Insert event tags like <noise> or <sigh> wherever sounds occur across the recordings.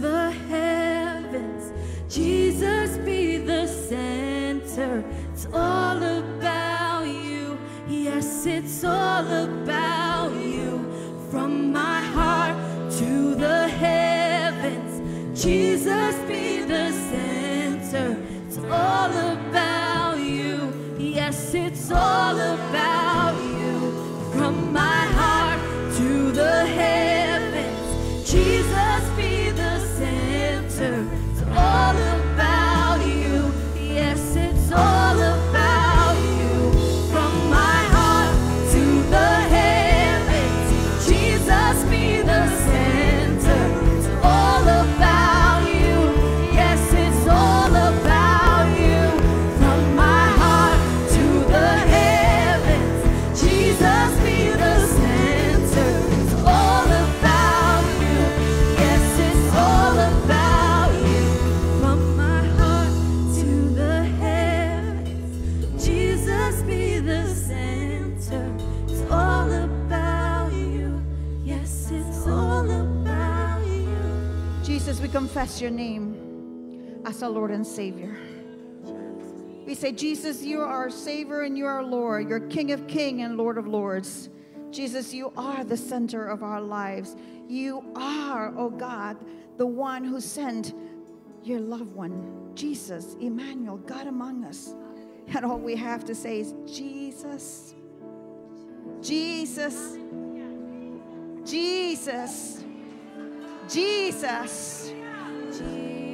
the heavens. Jesus be the center. It's all about you. Yes, it's all about confess your name as our Lord and Savior. We say, Jesus, you are our Savior and you are Lord. You're King of Kings and Lord of Lords. Jesus, you are the center of our lives. You are, oh God, the one who sent your loved one, Jesus, Emmanuel, God among us. And all we have to say is, Jesus, Jesus, Jesus, Jesus.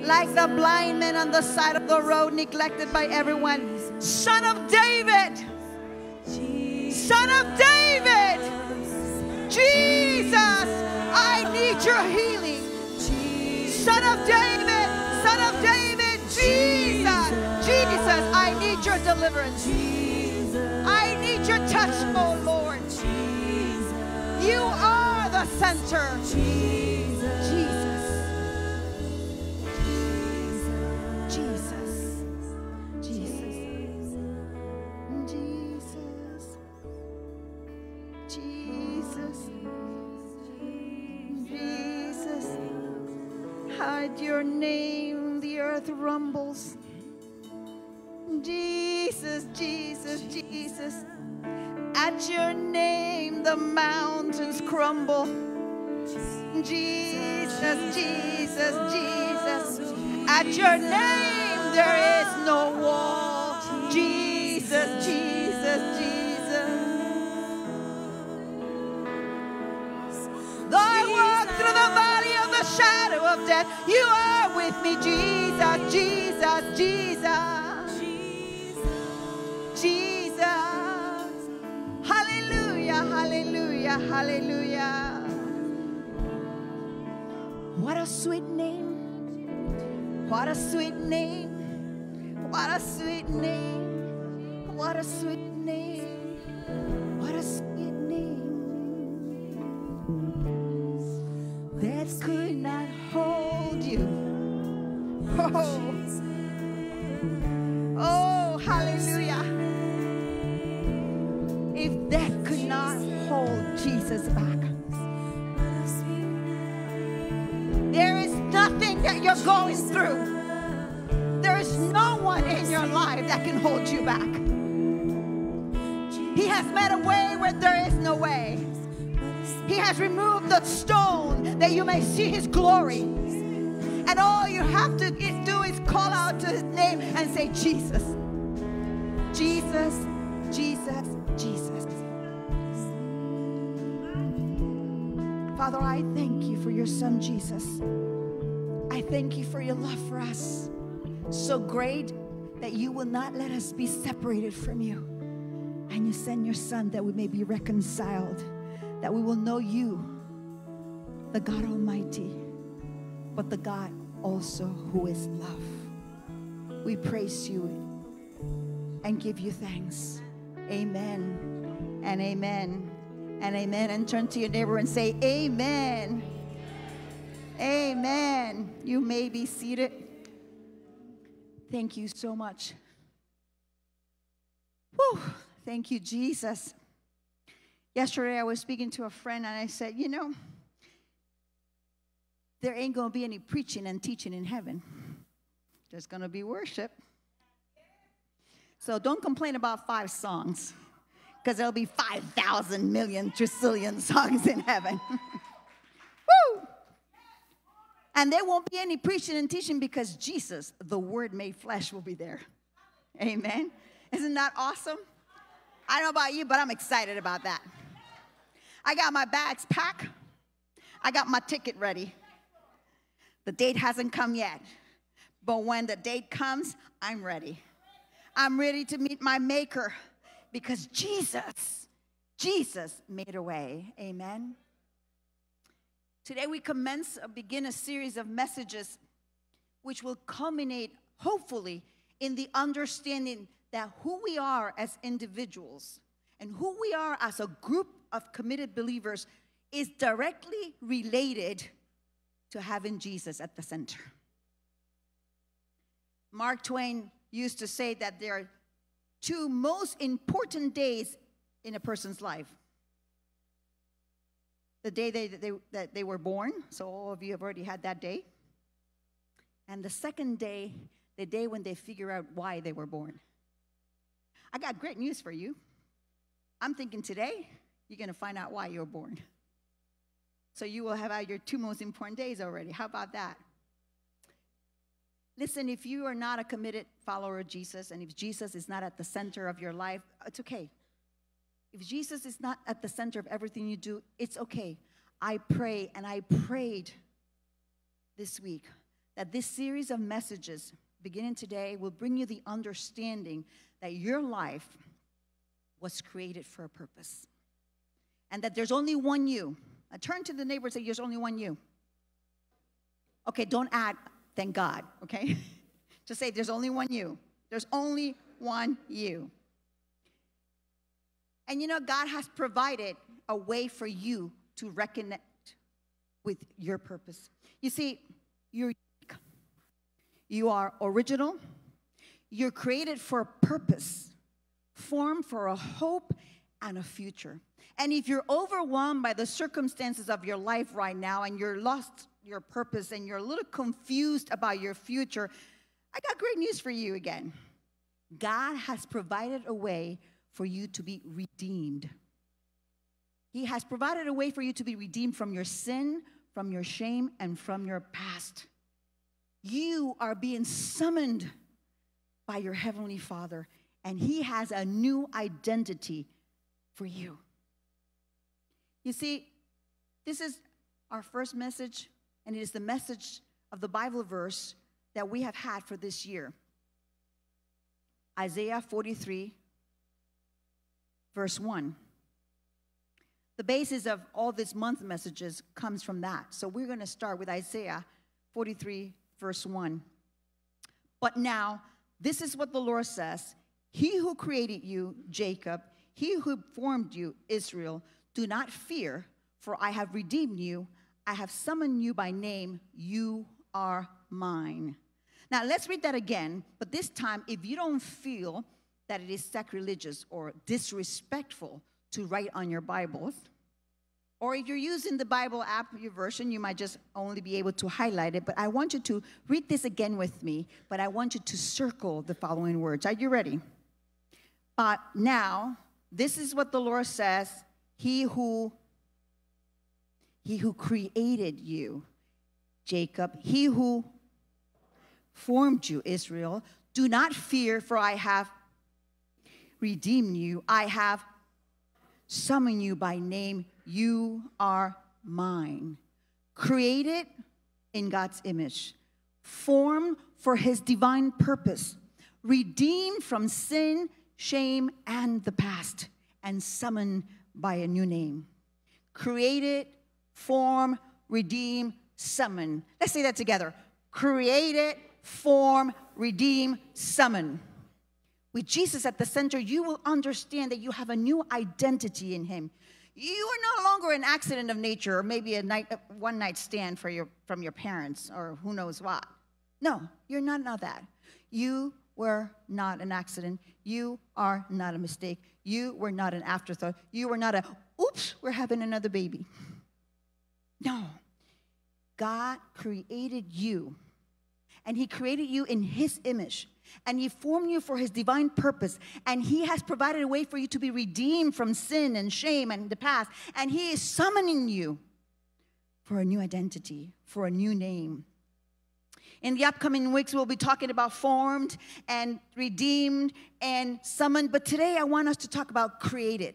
Like the blind man on the side of the road, neglected by everyone. Son of David, Son of David, Jesus, I need your healing. Son of David, Son of David, Jesus, Jesus, I need your deliverance. I need your touch, oh Lord. You are the center. Hide your name, the earth rumbles. Jesus, Jesus, Jesus. At your name, the mountains crumble. Jesus, Jesus, Jesus. At your name, there is no wall. Jesus, Jesus, shadow of death, you are with me, Jesus, Jesus, Jesus. Jesus. Hallelujah, hallelujah, hallelujah. What a sweet name. What a sweet name. What a sweet name. What a sweet name. Oh, oh hallelujah. If death could not hold Jesus back, there is nothing that you're going through. There is no one in your life that can hold you back. He has made a way where there is no way. He has removed the stone that you may see his glory. And all you have to do is call out to his name and say, Jesus, Jesus, Jesus, Jesus. Father, I thank you for your son, Jesus. I thank you for your love for us. So great that you will not let us be separated from you. And you send your son that we may be reconciled, that we will know you, the God Almighty, but the God also who is love. We praise you and give you thanks. Amen and amen and amen. And turn to your neighbor and say, Amen. Amen. You may be seated. Thank you so much. Whew. Thank you, Jesus. Yesterday, I was speaking to a friend and I said, You know, there ain't going to be any preaching and teaching in heaven. There's going to be worship. So don't complain about five songs, because there'll be 5,000 million trillion <laughs> songs in heaven. <laughs> Woo! And there won't be any preaching and teaching because Jesus, the Word made flesh, will be there. Amen. Isn't that awesome? I don't know about you, but I'm excited about that. I got my bags packed. I got my ticket ready. The date hasn't come yet, but when the date comes, I'm ready. I'm ready to meet my maker because Jesus, Jesus made a way. Amen. Today we commence or begin a series of messages which will culminate, hopefully, in the understanding that who we are as individuals and who we are as a group of committed believers is directly related to having Jesus at the center. Mark Twain used to say that there are two most important days in a person's life the day they, they, that they were born, so all of you have already had that day, and the second day, the day when they figure out why they were born. I got great news for you. I'm thinking today, you're going to find out why you were born. So you will have had your two most important days already. How about that? Listen, if you are not a committed follower of Jesus and if Jesus is not at the center of your life, it's okay. If Jesus is not at the center of everything you do, it's okay. I pray and I prayed this week that this series of messages beginning today will bring you the understanding that your life was created for a purpose and that there's only one you. I turn to the neighbor and say, There's only one you. Okay, don't add, thank God, okay? <laughs> Just say, There's only one you. There's only one you. And you know, God has provided a way for you to reconnect with your purpose. You see, you're you are original, you're created for a purpose, formed for a hope and a future. And if you're overwhelmed by the circumstances of your life right now and you're lost your purpose and you're a little confused about your future, I got great news for you again. God has provided a way for you to be redeemed. He has provided a way for you to be redeemed from your sin, from your shame, and from your past. You are being summoned by your Heavenly Father, and He has a new identity for you. You see, this is our first message, and it is the message of the Bible verse that we have had for this year Isaiah 43, verse 1. The basis of all this month messages comes from that. So we're going to start with Isaiah 43, verse 1. But now, this is what the Lord says He who created you, Jacob, he who formed you, Israel, do not fear, for I have redeemed you. I have summoned you by name. You are mine. Now, let's read that again, but this time, if you don't feel that it is sacrilegious or disrespectful to write on your Bibles, or if you're using the Bible app, your version, you might just only be able to highlight it. But I want you to read this again with me, but I want you to circle the following words. Are you ready? But now, this is what the Lord says He who he who created you, Jacob, he who formed you, Israel, do not fear, for I have redeemed you. I have summoned you by name. You are mine. Created in God's image, formed for his divine purpose, redeemed from sin shame, and the past, and summoned by a new name. Created, form, redeem, summon. Let's say that together. Created, form, redeem, summon. With Jesus at the center, you will understand that you have a new identity in Him. You are no longer an accident of nature or maybe a night, one night stand for your, from your parents or who knows what. No, you're not, not that. You were not an accident. You are not a mistake. You were not an afterthought. You were not a, oops, we're having another baby. No. God created you, and He created you in His image, and He formed you for His divine purpose, and He has provided a way for you to be redeemed from sin and shame and the past, and He is summoning you for a new identity, for a new name. In the upcoming weeks, we'll be talking about formed and redeemed and summoned, but today I want us to talk about created.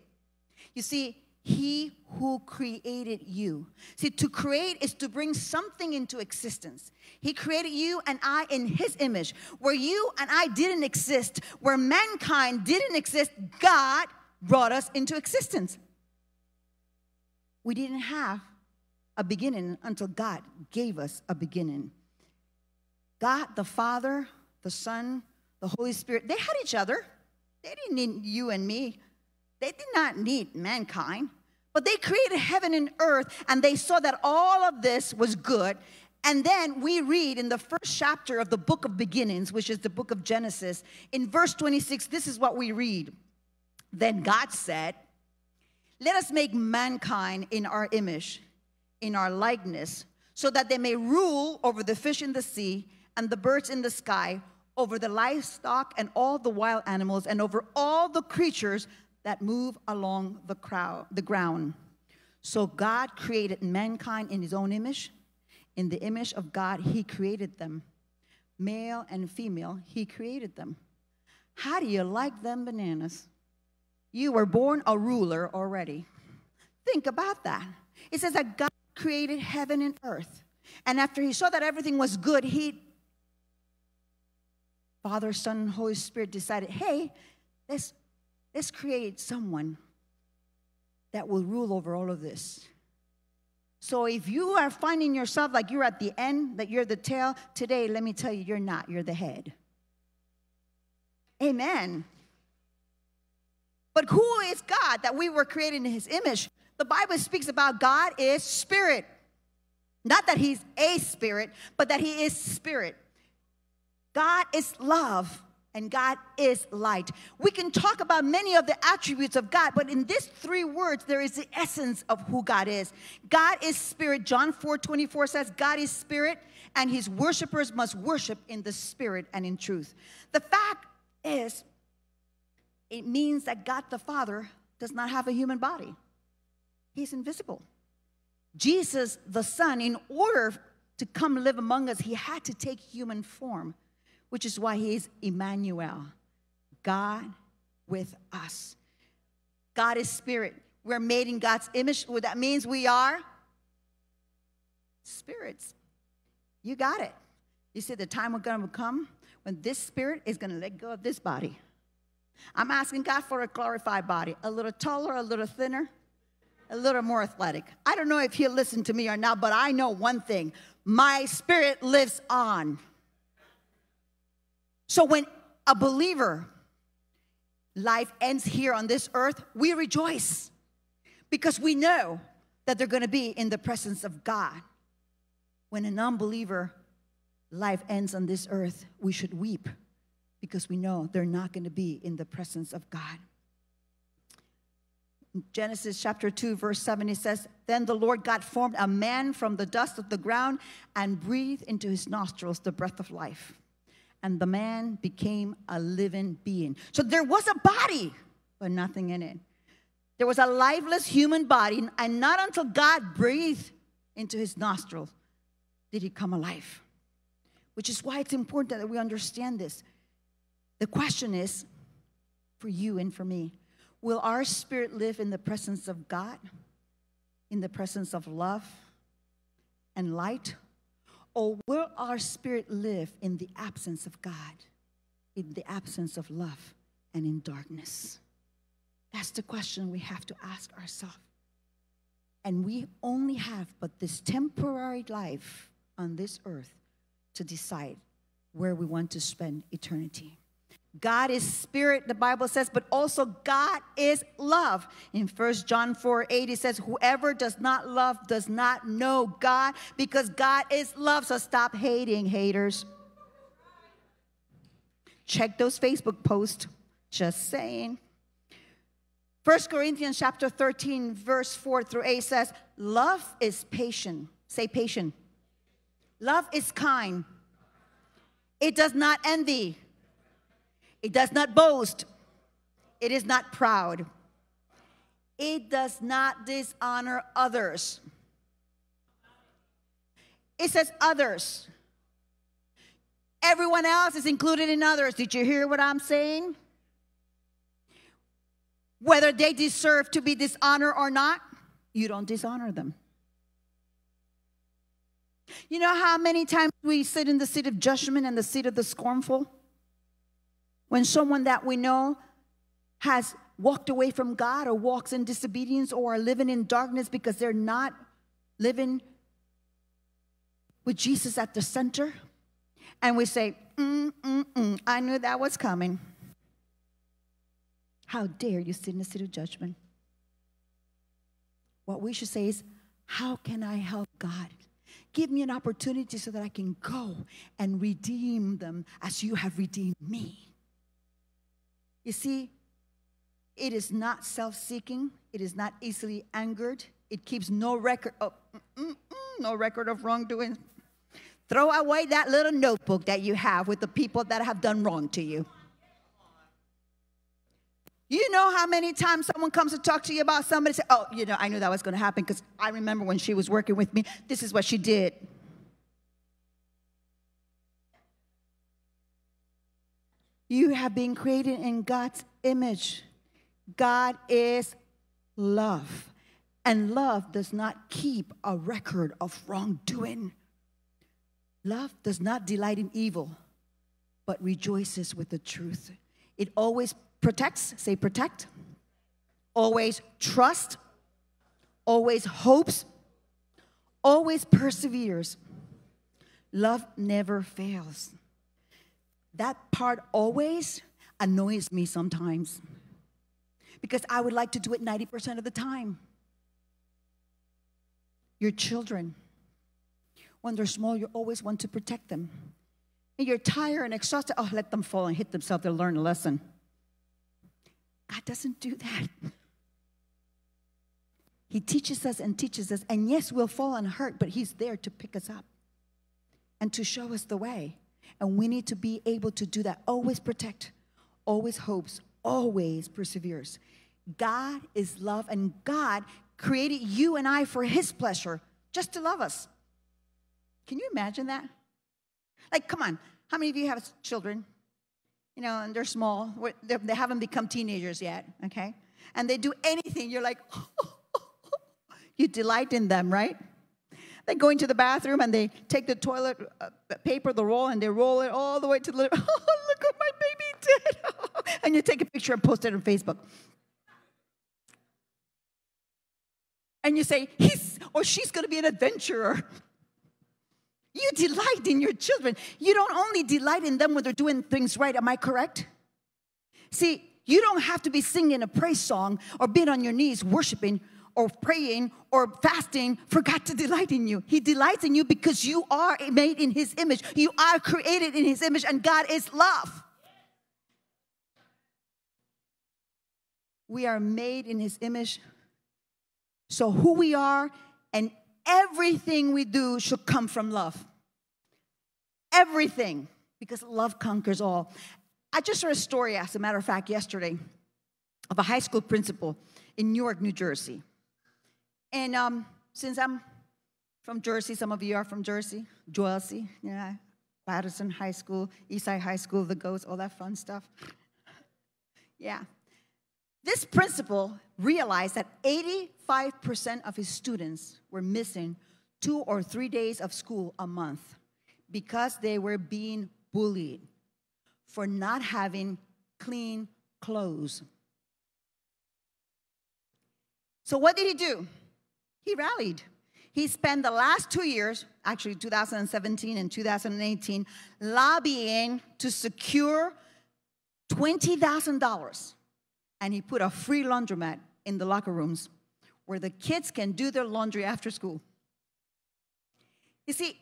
You see, he who created you. See, to create is to bring something into existence. He created you and I in His image. Where you and I didn't exist, where mankind didn't exist, God brought us into existence. We didn't have a beginning until God gave us a beginning. God, the Father, the Son, the Holy Spirit, they had each other. They didn't need you and me. They did not need mankind. But they created heaven and earth, and they saw that all of this was good. And then we read in the first chapter of the book of beginnings, which is the book of Genesis, in verse 26, this is what we read. Then God said, Let us make mankind in our image, in our likeness, so that they may rule over the fish in the sea and the birds in the sky, over the livestock and all the wild animals, and over all the creatures that move along the, crowd, the ground. So God created mankind in his own image. In the image of God, he created them. Male and female, he created them. How do you like them bananas? You were born a ruler already. Think about that. It says that God created heaven and earth. And after he saw that everything was good, he, Father, Son, Holy Spirit decided, hey, let's Let's create someone that will rule over all of this. So if you are finding yourself like you're at the end, that you're the tail, today, let me tell you, you're not. You're the head. Amen. But who is God that we were created in his image? The Bible speaks about God is spirit. Not that he's a spirit, but that he is spirit. God is love and God is light. We can talk about many of the attributes of God, but in these three words, there is the essence of who God is. God is spirit. John 4 24 says, God is spirit, and his worshipers must worship in the spirit and in truth. The fact is, it means that God the Father does not have a human body, he's invisible. Jesus the Son, in order to come live among us, he had to take human form which is why he is Emmanuel, God with us. God is spirit. We're made in God's image. That means we are spirits. You got it. You see, the time we're going to come when this spirit is going to let go of this body. I'm asking God for a glorified body, a little taller, a little thinner, a little more athletic. I don't know if he'll listen to me or not, but I know one thing my spirit lives on. So when a believer life ends here on this earth, we rejoice because we know that they're going to be in the presence of God. When a non-believer life ends on this earth, we should weep because we know they're not going to be in the presence of God. Genesis chapter 2, verse 7, it says, Then the Lord God formed a man from the dust of the ground and breathed into his nostrils the breath of life and the man became a living being. So there was a body, but nothing in it. There was a lifeless human body, and not until God breathed into his nostrils did he come alive. Which is why it's important that we understand this. The question is for you and for me will our spirit live in the presence of God, in the presence of love and light? Or will our spirit live in the absence of God, in the absence of love, and in darkness? That's the question we have to ask ourselves. And we only have but this temporary life on this earth to decide where we want to spend eternity. God is spirit, the Bible says, but also God is love. In First John 4 8, it says, Whoever does not love does not know God because God is love. So stop hating, haters. Check those Facebook posts. Just saying. First Corinthians chapter 13, verse 4 through 8 says, Love is patient. Say patient. Love is kind. It does not envy. It does not boast. It is not proud. It does not dishonor others. It says others. Everyone else is included in others. Did you hear what I'm saying? Whether they deserve to be dishonored or not, you don't dishonor them. You know how many times we sit in the seat of judgment and the seat of the scornful? When someone that we know has walked away from God or walks in disobedience or are living in darkness because they're not living with Jesus at the center, and we say, mm, mm, mm, I knew that was coming. How dare you sit in the seat of judgment? What we should say is, How can I help God? Give me an opportunity so that I can go and redeem them as you have redeemed me. You see, it is not self seeking, it is not easily angered, it keeps no record of, mm, mm, mm, no record of wrongdoing. Throw away that little notebook that you have with the people that have done wrong to you. You know how many times someone comes to talk to you about somebody say, "Oh, you know, I knew that was going to happen because I remember when she was working with me, this is what she did." You have been created in God's image. God is love. And love does not keep a record of wrongdoing. Love does not delight in evil, but rejoices with the truth. It always protects, say protect, always trust, always hopes, always perseveres. Love never fails. That part always annoys me sometimes because I would like to do it 90% of the time. Your children, when they're small, you always want to protect them. And you're tired and exhausted, oh, let them fall and hit themselves, they'll learn a lesson. God doesn't do that. He teaches us and teaches us, and yes, we'll fall and hurt, but He's there to pick us up and to show us the way. And we need to be able to do that. Always protect, always hopes, always perseveres. God is love, and God created you and I for His pleasure, just to love us. Can you imagine that? Like, come on, how many of you have children? You know, and they're small, they haven't become teenagers yet, okay? And they do anything, you're like, <laughs> you delight in them, right? They go into the bathroom and they take the toilet uh, paper, the roll, and they roll it all the way to the. <laughs> Oh, look what my baby did! <laughs> and you take a picture and post it on Facebook. And you say, he's or she's going to be an adventurer. <laughs> You delight in your children. You don't only delight in them when they're doing things right. Am I correct? See, you don't have to be singing a praise song or being on your knees worshiping or praying or fasting for God to delight in you. He delights in you because you are made in His image. You are created in His image, and God is love. We are made in His image. So, who we are and everything we do should come from love. Everything, because love conquers all. I just heard a story, as a matter of fact, yesterday of a high school principal in Newark, New Jersey. And um, since I'm from Jersey, some of you are from Jersey, Jersey, yeah, Paterson High School, Eastside High School, the Goats, all that fun stuff. yeah. This principal realized that 85% of his students were missing two or three days of school a month because they were being bullied for not having clean clothes. So, what did he do? He rallied. He spent the last two years, actually 2017 and 2018, lobbying to secure $20,000. And he put a free laundromat in the locker rooms where the kids can do their laundry after school. You see,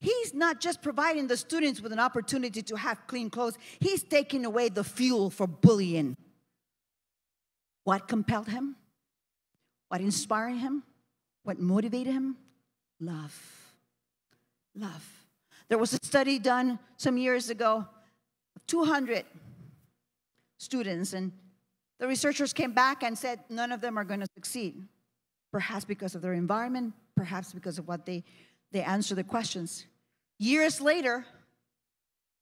he's not just providing the students with an opportunity to have clean clothes, he's taking away the fuel for bullying. What compelled him? What inspired him? What motivated him? Love. love. There was a study done some years ago, of 200 students, and the researchers came back and said none of them are going to succeed. Perhaps because of their environment, perhaps because of what they, they answer the questions. Years later,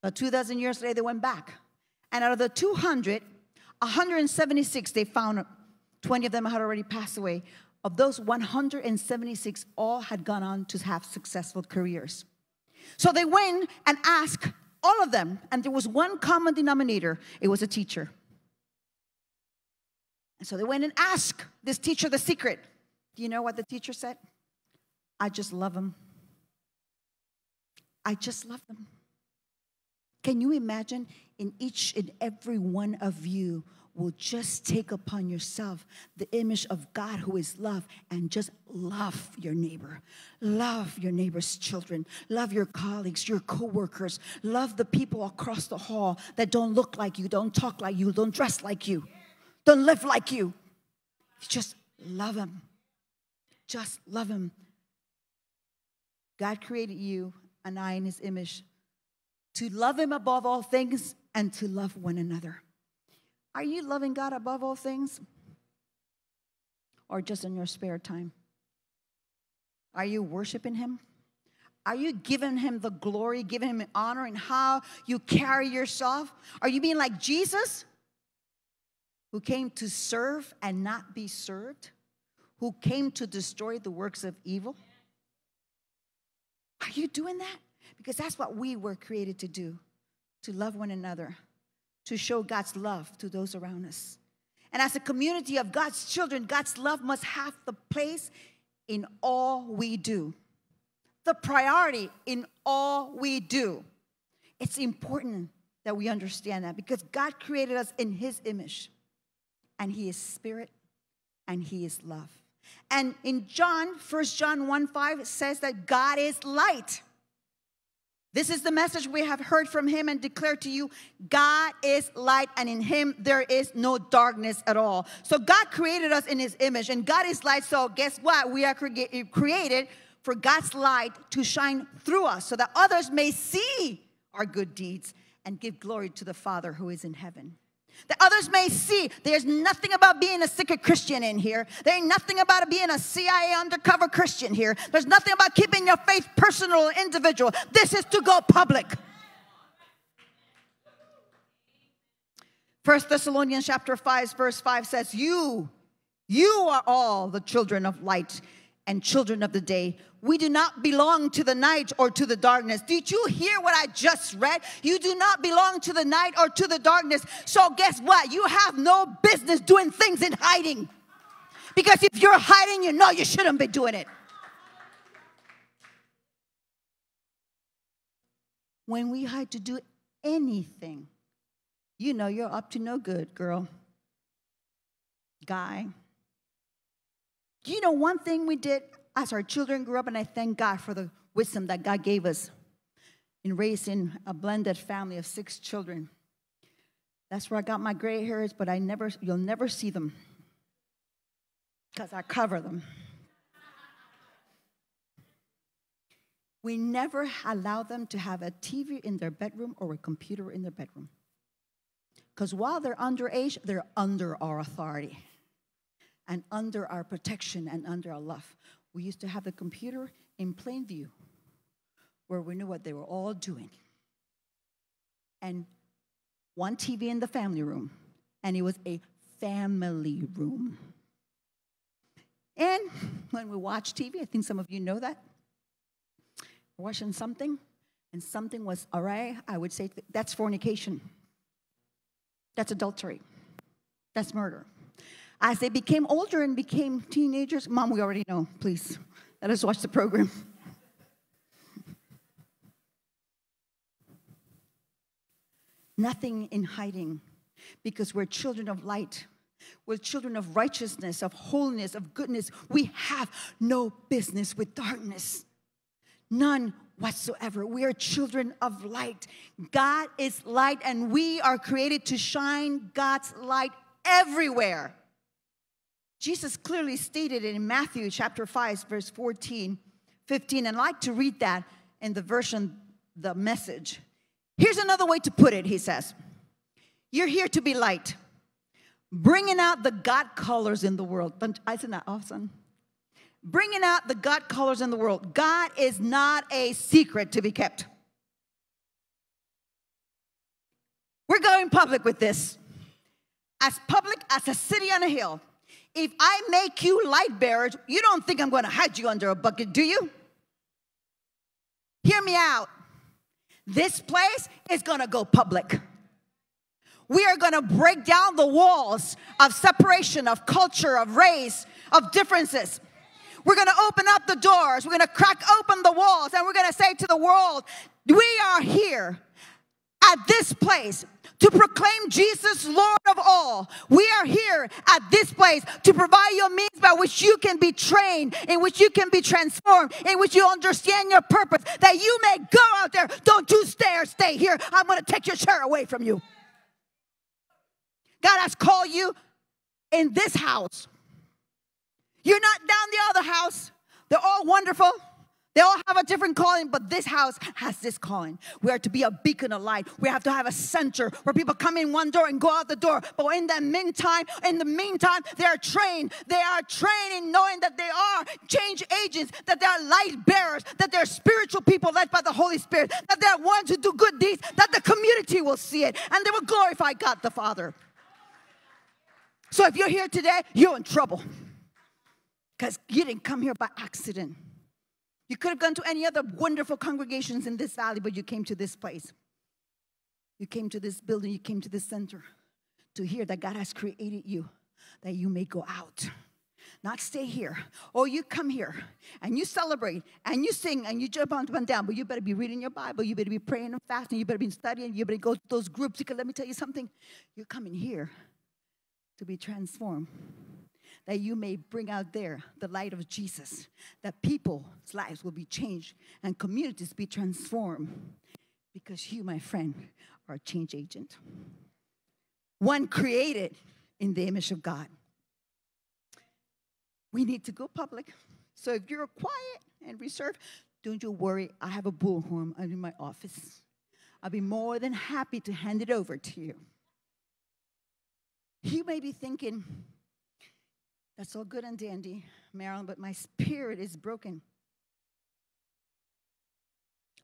about two dozen years later, they went back. And out of the 200, 176, they found 20 of them had already passed away. Of those 176, all had gone on to have successful careers. So they went and asked all of them, and there was one common denominator it was a teacher. And so they went and asked this teacher the secret. Do you know what the teacher said? I just love them. I just love them. Can you imagine in each and every one of you will just take upon yourself the image of God who is love and just love your neighbor. Love your neighbor's children. Love your colleagues, your coworkers. Love the people across the hall that don't look like you, don't talk like you, don't dress like you, don't live like you. Just love them. Just love him. God created you and I in his image to love him above all things and to love one another. Are you loving God above all things? Or just in your spare time? Are you worshiping him? Are you giving him the glory, giving him honor in how you carry yourself? Are you being like Jesus, who came to serve and not be served? Who came to destroy the works of evil? Are you doing that? Because that's what we were created to do to love one another, to show God's love to those around us. And as a community of God's children, God's love must have the place in all we do, the priority in all we do. It's important that we understand that because God created us in His image, and He is spirit and He is love. And in John, First John 1 5, it says that God is light. This is the message we have heard from him and declared to you God is light, and in him there is no darkness at all. So, God created us in his image, and God is light. So, guess what? We are cre- created for God's light to shine through us so that others may see our good deeds and give glory to the Father who is in heaven that others may see there's nothing about being a secret Christian in here. There ain't nothing about being a CIA undercover Christian here. There's nothing about keeping your faith personal or individual. This is to go public. First Thessalonians chapter 5 verse 5 says, "You you are all the children of light and children of the day. We do not belong to the night or to the darkness. Did you hear what I just read? You do not belong to the night or to the darkness. So, guess what? You have no business doing things in hiding. Because if you're hiding, you know you shouldn't be doing it. When we hide to do anything, you know you're up to no good, girl, guy. You know, one thing we did as our children grew up, and I thank God for the wisdom that God gave us in raising a blended family of six children. That's where I got my gray hairs, but I never, you'll never see them because I cover them. We never allow them to have a TV in their bedroom or a computer in their bedroom. Because while they're underage, they're under our authority and under our protection and under our love. We used to have the computer in plain view where we knew what they were all doing. And one TV in the family room, and it was a family room. And when we watch TV, I think some of you know that, watching something, and something was all right, I would say that's fornication. That's adultery. That's murder. As they became older and became teenagers, mom, we already know, please, let us watch the program. Nothing in hiding because we're children of light. We're children of righteousness, of holiness, of goodness. We have no business with darkness. None whatsoever. We are children of light. God is light, and we are created to shine God's light everywhere. Jesus clearly stated it in Matthew chapter 5, verse 14, 15, and I like to read that in the version, the message. Here's another way to put it, he says. You're here to be light, bringing out the God colors in the world. Isn't that awesome? Bringing out the God colors in the world. God is not a secret to be kept. We're going public with this. As public as a city on a hill. If I make you light bearers, you don't think I'm going to hide you under a bucket, do you? Hear me out. This place is going to go public. We are going to break down the walls of separation, of culture, of race, of differences. We're going to open up the doors. We're going to crack open the walls and we're going to say to the world, we are here at this place to proclaim Jesus Lord of all. We are here at this place to provide you a means by which you can be trained, in which you can be transformed, in which you understand your purpose, that you may go out there. Don't you stay stay here. I'm going to take your chair away from you. God has called you in this house. You're not down the other house. They're all wonderful. They all have a different calling, but this house has this calling. We are to be a beacon of light. We have to have a center where people come in one door and go out the door. But in the meantime, in the meantime, they are trained. They are trained in knowing that they are change agents, that they are light bearers, that they're spiritual people led by the Holy Spirit, that they're ones who do good deeds, that the community will see it and they will glorify God the Father. So if you're here today, you're in trouble because you didn't come here by accident. You could have gone to any other wonderful congregations in this valley, but you came to this place. You came to this building, you came to this center to hear that God has created you, that you may go out, not stay here. Oh, you come here and you celebrate and you sing and you jump up and down, but you better be reading your Bible, you better be praying and fasting, you better be studying, you better go to those groups. Because let me tell you something, you're coming here to be transformed that you may bring out there the light of Jesus, that people's lives will be changed and communities be transformed because you, my friend, are a change agent. One created in the image of God. We need to go public. So if you're quiet and reserved, don't you worry. I have a bullhorn in my office. I'll be more than happy to hand it over to you. You may be thinking, that's all good and dandy, Marilyn, but my spirit is broken.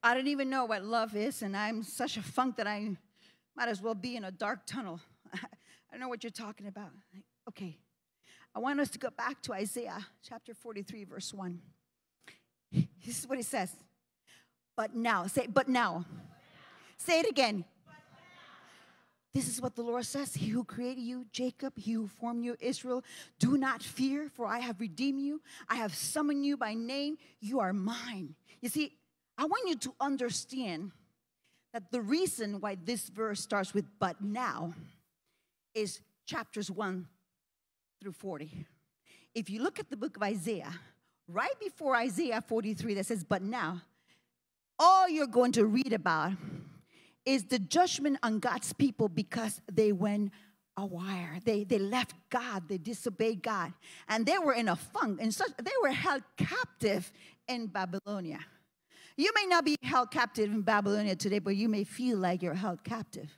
I don't even know what love is, and I'm such a funk that I might as well be in a dark tunnel. <laughs> I don't know what you're talking about. Okay, I want us to go back to Isaiah chapter 43, verse 1. This is what it says. But now, say, but now. Say it again. This is what the Lord says He who created you, Jacob, he who formed you, Israel, do not fear, for I have redeemed you. I have summoned you by name. You are mine. You see, I want you to understand that the reason why this verse starts with but now is chapters 1 through 40. If you look at the book of Isaiah, right before Isaiah 43 that says but now, all you're going to read about is the judgment on God's people because they went a wire. They, they left God, they disobeyed God, and they were in a funk, and such they were held captive in Babylonia. You may not be held captive in Babylonia today, but you may feel like you're held captive.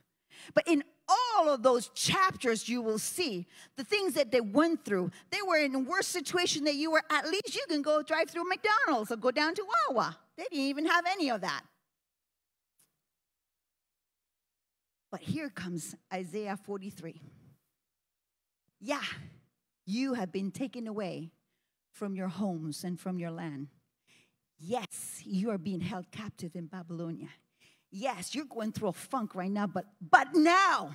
But in all of those chapters, you will see the things that they went through. They were in a worse situation that you were. At least you can go drive through McDonald's or go down to Wawa. They didn't even have any of that. But here comes Isaiah 43. Yeah, you have been taken away from your homes and from your land. Yes, you are being held captive in Babylonia. Yes, you're going through a funk right now, but but now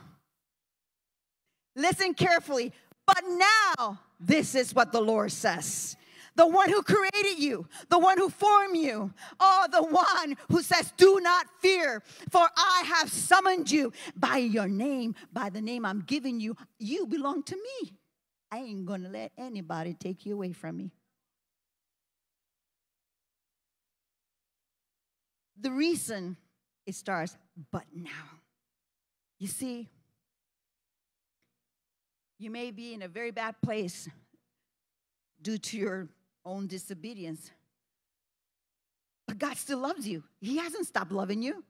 listen carefully. But now this is what the Lord says the one who created you, the one who formed you, oh, the one who says, Do not fear, for I have summoned you by your name, by the name I'm giving you. You belong to me. I ain't gonna let anybody take you away from me. The reason it starts, but now. You see, you may be in a very bad place due to your own disobedience. But God still loves you. He hasn't stopped loving you.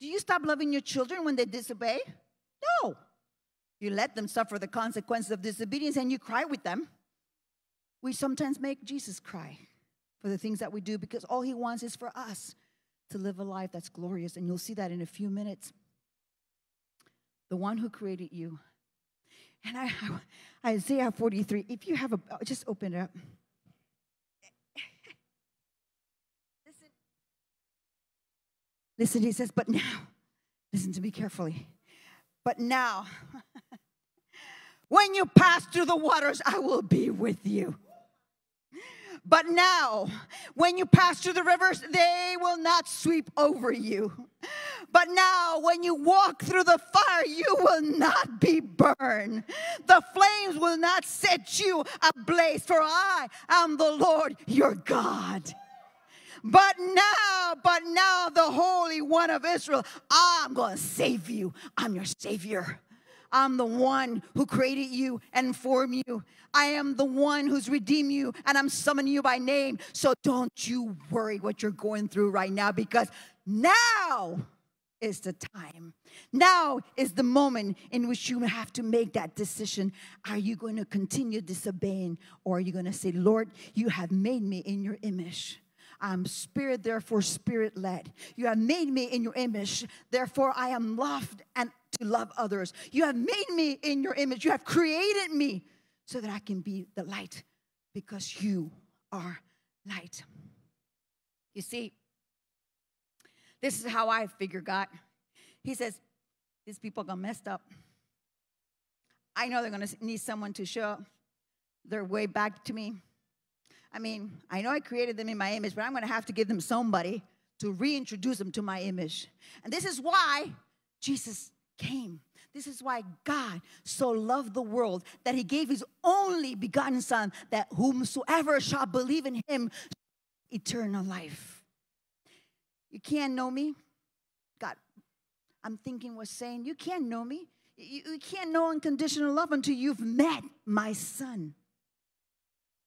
Do you stop loving your children when they disobey? No. You let them suffer the consequences of disobedience and you cry with them. We sometimes make Jesus cry for the things that we do because all he wants is for us to live a life that's glorious. And you'll see that in a few minutes. The one who created you. And I, Isaiah 43, if you have a, just open it up. Listen, he says, but now, listen to me carefully. But now, <laughs> when you pass through the waters, I will be with you. But now, when you pass through the rivers, they will not sweep over you. But now, when you walk through the fire, you will not be burned. The flames will not set you ablaze, for I am the Lord your God. But now, but now, the Holy One of Israel, I'm going to save you. I'm your Savior. I'm the one who created you and formed you. I am the one who's redeemed you and I'm summoning you by name. So don't you worry what you're going through right now because now is the time. Now is the moment in which you have to make that decision. Are you going to continue disobeying or are you going to say, Lord, you have made me in your image? I'm spirit, therefore spirit led. You have made me in your image, therefore I am loved and to love others. You have made me in your image. You have created me so that I can be the light because you are light. You see, this is how I figure God. He says, These people got messed up. I know they're to need someone to show their way back to me. I mean, I know I created them in my image, but I'm going to have to give them somebody to reintroduce them to my image. And this is why Jesus came. This is why God so loved the world that he gave his only begotten Son, that whomsoever shall believe in him, eternal life. You can't know me. God, I'm thinking was saying, You can't know me. You, you can't know unconditional love until you've met my Son.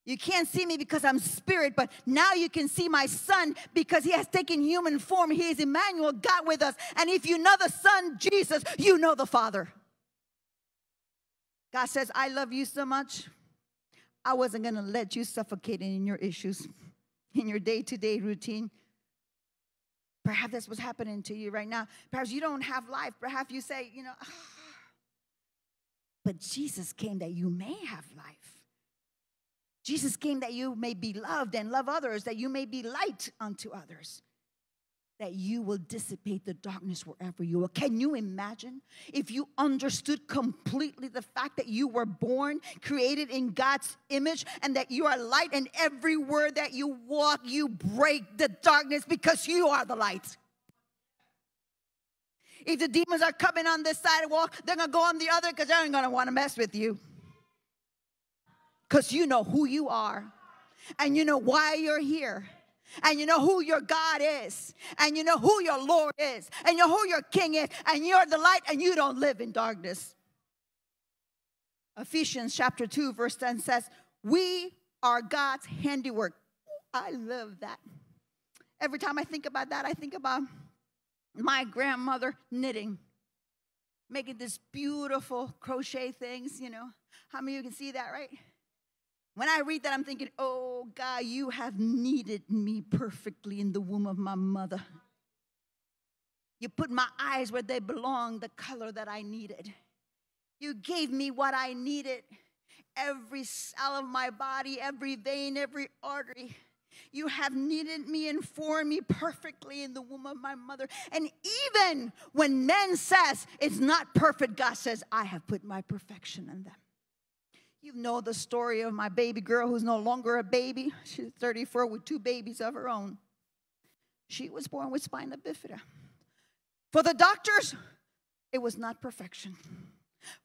You can't see me because I'm spirit, but now you can see my son because he has taken human form. He is Emmanuel, God with us. And if you know the son, Jesus, you know the Father. God says, I love you so much, I wasn't going to let you suffocate in your issues, in your day to day routine. Perhaps that's what's happening to you right now. Perhaps you don't have life. Perhaps you say, you know, ah. but Jesus came that you may have life. Jesus came that you may be loved and love others, that you may be light unto others, that you will dissipate the darkness wherever you are. Can you imagine if you understood completely the fact that you were born, created in God's image, and that you are light, and everywhere that you walk, you break the darkness because you are the light? If the demons are coming on this sidewalk, they're gonna go on the other because they ain't gonna wanna mess with you because you know who you are and you know why you're here and you know who your God is, and you know who your Lord is, and you know who your King is, and you're the light, and you don't live in darkness. Ephesians chapter 2, verse 10 says, We are God's handiwork. I love that. Every time I think about that, I think about my grandmother knitting, making these beautiful crochet things, you know. How many of you can see that, right? When I read that, I'm thinking, oh God, you have needed me perfectly in the womb of my mother. You put my eyes where they belong, the color that I needed. You gave me what I needed every cell of my body, every vein, every artery. You have needed me and formed me perfectly in the womb of my mother. And even when men says it's not perfect, God says, I have put my perfection in them. You know the story of my baby girl who's no longer a baby. She's 34 with two babies of her own. She was born with spina bifida. For the doctors, it was not perfection.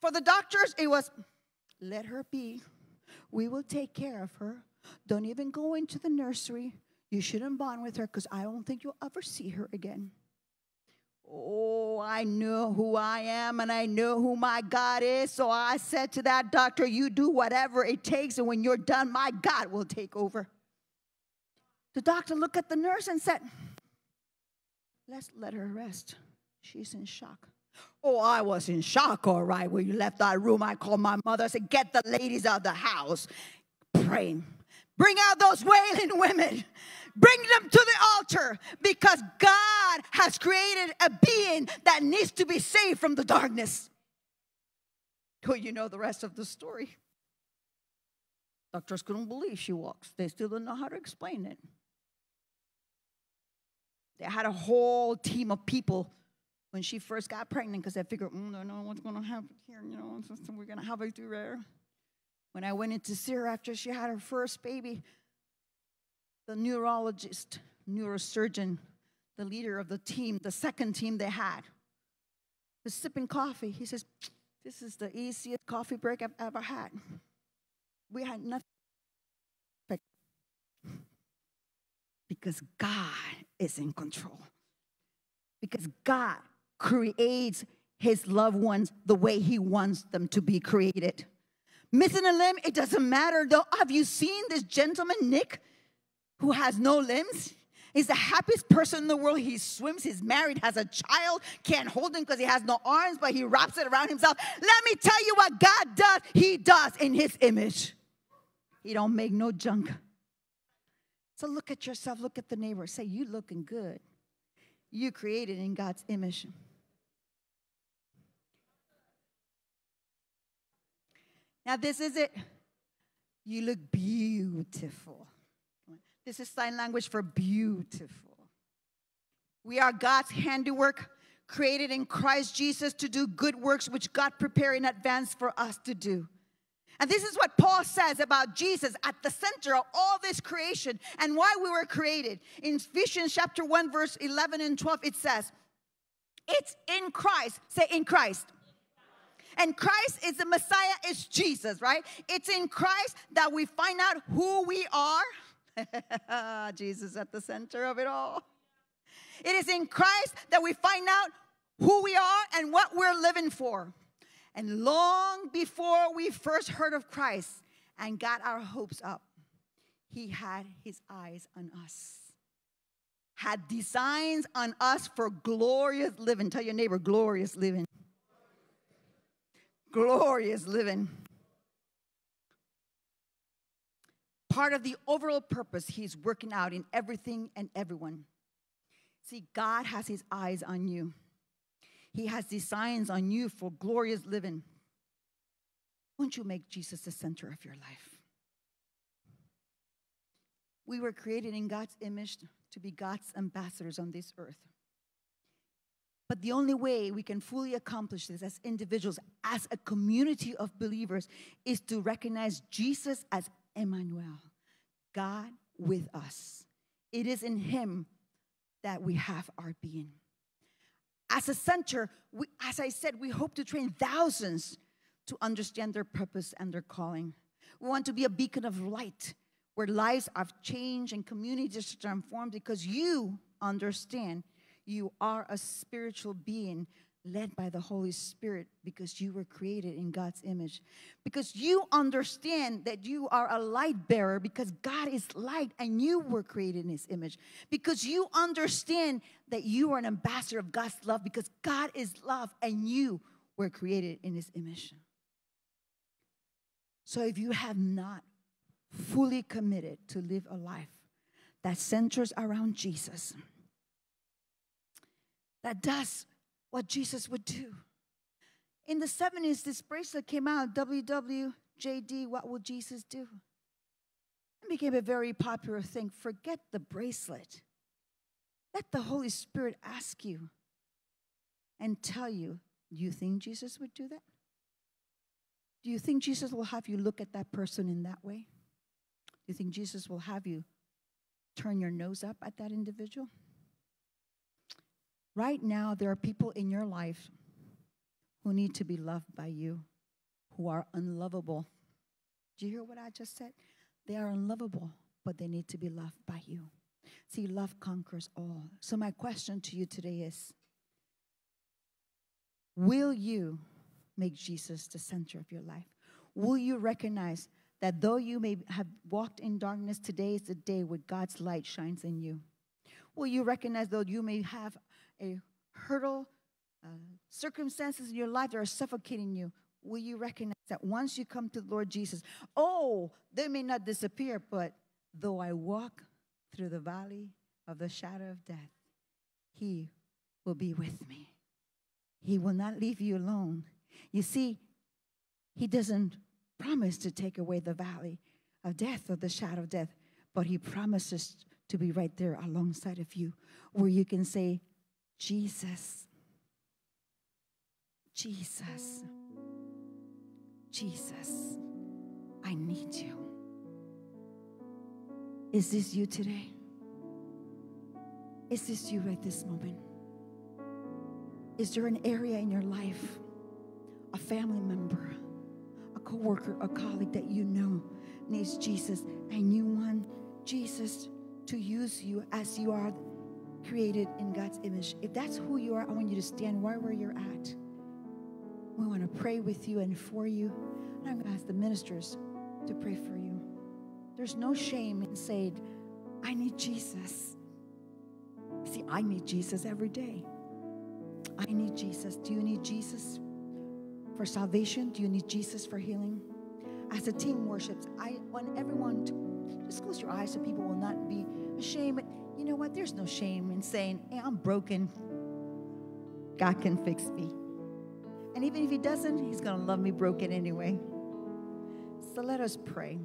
For the doctors, it was let her be. We will take care of her. Don't even go into the nursery. You shouldn't bond with her because I don't think you'll ever see her again. Oh, I know who I am and I know who my God is. So I said to that doctor, You do whatever it takes, and when you're done, my God will take over. The doctor looked at the nurse and said, Let's let her rest. She's in shock. Oh, I was in shock, all right. When you left that room, I called my mother, I said, Get the ladies out of the house. Praying. Bring out those wailing women. Bring them to the altar because God has created a being that needs to be saved from the darkness. Well, you know the rest of the story. Doctors couldn't believe she walks. They still don't know how to explain it. They had a whole team of people when she first got pregnant because they figured, mm, I don't know what's going to happen here. You know, we're going to have a do there. When I went in to see her after she had her first baby, the neurologist, neurosurgeon, the leader of the team, the second team they had, was sipping coffee. He says, This is the easiest coffee break I've ever had. We had nothing. Because God is in control. Because God creates his loved ones the way he wants them to be created. Missing a limb, it doesn't matter though. Have you seen this gentleman, Nick, who has no limbs? He's the happiest person in the world. He swims, he's married, has a child, can't hold him because he has no arms, but he wraps it around himself. Let me tell you what God does. He does in his image. He don't make no junk. So look at yourself, look at the neighbor, say, You looking good. You created in God's image. Now, this is it. You look beautiful. This is sign language for beautiful. We are God's handiwork, created in Christ Jesus to do good works which God prepared in advance for us to do. And this is what Paul says about Jesus at the center of all this creation and why we were created. In Ephesians chapter 1, verse 11 and 12, it says, It's in Christ. Say, in Christ. And Christ is the Messiah, it's Jesus, right? It's in Christ that we find out who we are. <laughs> Jesus at the center of it all. It is in Christ that we find out who we are and what we're living for. And long before we first heard of Christ and got our hopes up, he had his eyes on us, had designs on us for glorious living. Tell your neighbor, glorious living. Glorious living. Part of the overall purpose he's working out in everything and everyone. See, God has his eyes on you. He has designs on you for glorious living. Won't you make Jesus the center of your life? We were created in God's image to be God's ambassadors on this earth. But the only way we can fully accomplish this as individuals, as a community of believers, is to recognize Jesus as Emmanuel, God with us. It is in Him that we have our being. As a center, we, as I said, we hope to train thousands to understand their purpose and their calling. We want to be a beacon of light where lives are changed and communities are transformed because you understand you are a spiritual being led by the Holy Spirit because you were created in God's image. Because you understand that you are a light bearer because God is light and you were created in His image. Because you understand that you are an ambassador of God's love because God is love and you were created in His image. So if you have not fully committed to live a life that centers around Jesus, that does what Jesus would do. In the 70s, this bracelet came out, WWJD, What Will Jesus Do? It became a very popular thing. Forget the bracelet. Let the Holy Spirit ask you and tell you, do you think Jesus would do that? Do you think Jesus will have you look at that person in that way? Do you think Jesus will have you turn your nose up at that individual? Right now, there are people in your life who need to be loved by you, who are unlovable. Do you hear what I just said? They are unlovable, but they need to be loved by you. See, love conquers all. So, my question to you today is Will you make Jesus the center of your life? Will you recognize that though you may have walked in darkness, today is the day where God's light shines in you. Will you recognize, though you may have a hurdle, uh, circumstances in your life that are suffocating you? Will you recognize that once you come to the Lord Jesus, oh, they may not disappear, but though I walk through the valley of the shadow of death, He will be with me. He will not leave you alone. You see, He doesn't promise to take away the valley of death or the shadow of death, but He promises to be right there alongside of you where you can say, Jesus, Jesus, Jesus, I need you. Is this you today? Is this you right this moment? Is there an area in your life, a family member, a coworker, a colleague that you know needs Jesus and you want Jesus to use you as you are created in God's image? If that's who you are, I want you to stand right where you're at. We want to pray with you and for you. And I'm going to ask the ministers to pray for you. There's no shame in saying, I need Jesus. See, I need Jesus every day. I need Jesus. Do you need Jesus for salvation? Do you need Jesus for healing? As the team worships, I want everyone to just close your eyes so people will not be ashamed. You know what? There's no shame in saying, hey, I'm broken. God can fix me. And even if He doesn't, He's going to love me broken anyway. So let us pray.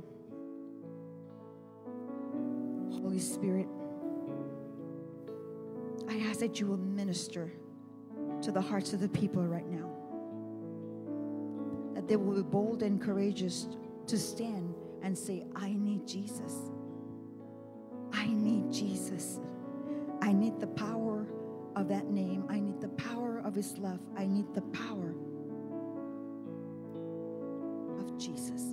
Holy Spirit, I ask that you will minister to the hearts of the people right now. That they will be bold and courageous to stand and say, I need Jesus. I need Jesus. I need the power of that name. I need the power of his love. I need the power of Jesus.